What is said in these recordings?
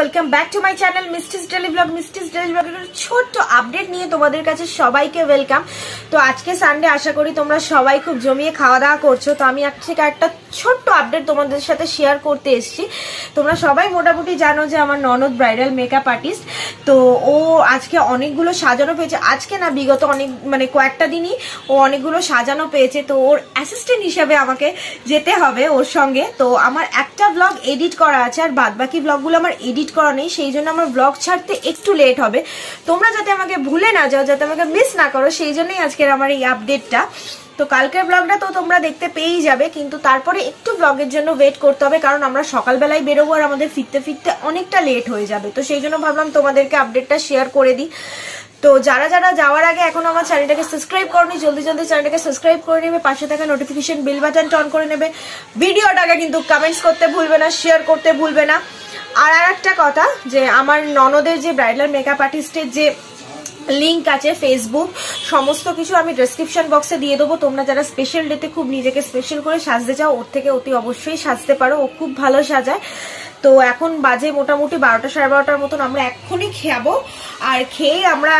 Welcome back to my channel Misty's daily vlog Misty's daily vlog ছোট্ট update নিয়ে তোমাদের কাছে সবাইকে ওয়েলকাম তো আজকে সানডে আশা করি তোমরা সবাই খুব জমিয়ে খাওয়া দাওয়া করছ। তো আমি থেকে একটা ছোট্ট আপডেট তোমাদের সাথে শেয়ার করতে এসেছি। তোমরা সবাই মোটামুটি জানো যে আমার ননদ ব্রাইডাল মেকআপ আর্টিস্ট তো ও আজকে অনেকগুলো সাজানো পেয়েছে। আজকে না, বিগত অনেক মানে কয়েকটা দিনই ও অনেকগুলো সাজানো পেয়েছে। তো ওর অ্যাসিস্ট্যান্ট হিসাবে আমাকে যেতে হবে ওর সঙ্গে। তো আমার একটা ব্লগ এডিট করা আছে আর বাদ বাকি ব্লগগুলো আমার এডিট করা নেই। সেই জন্য আমার ব্লগ ছাড়তে একটু লেট হবে। তোমরা যাতে আমাকে ভুলে না যাও, যাতে আমাকে মিস না করো, সেই জন্যই আজকের আমার এই আপডেটটা তো কালকের ব্লগটা তো তোমরা দেখতে পেয়েই যাবে, কিন্তু তারপরে একটু ব্লগের জন্য ওয়েট করতে হবে, কারণ আমরা সকালবেলায় বেরোবো আর আমাদের ফিরতে ফিরতে অনেকটা লেট হয়ে যাবে। তো সেই জন্য ভাবলাম তোমাদেরকে আপডেটটা শেয়ার করে দিই। তো যারা যারা যাওয়ার আগে এখন আমার চ্যানেলটাকে সাবস্ক্রাইব করনি, জলদি জলদি চ্যানেলটাকে সাবস্ক্রাইব করে নেবে, পাশে থাকা নোটিফিকেশন বিল বাটনটা অন করে নেবে। ভিডিওটাকে কিন্তু কমেন্টস করতে ভুলবে না শেয়ার করতে ভুলবে না। আর আর একটা কথা, যে আমার ননদের যে ব্রাইডাল মেকআপ আর্টিস্টের যে লিঙ্ক আছে ফেসবুক সমস্ত কিছু আমি ডেসক্রিপশন বক্সে দিয়ে দেবো। তোমরা যারা স্পেশাল ডেতে খুব নিজেকে স্পেশাল করে সাজতে চাও, ওর থেকে অতি অবশ্যই সাজতে পারো। ও খুব ভালো সাজায়। তো এখন বাজে মোটামুটি বারোটা, সাড়ে বারোটার মতন আমরা এক্ষুনি খেয়াবো। আর খেয়ে আমরা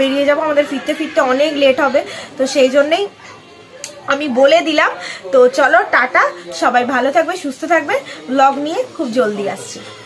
বেরিয়ে যাব। আমাদের ফিরতে ফিরতে অনেক লেট হবে। তো সেই জন্যেই আমি বলে দিলাম। তো চলো, টাটা। সবাই ভালো থাকবে, সুস্থ থাকবে। ব্লগ নিয়ে খুব জলদি আসছি।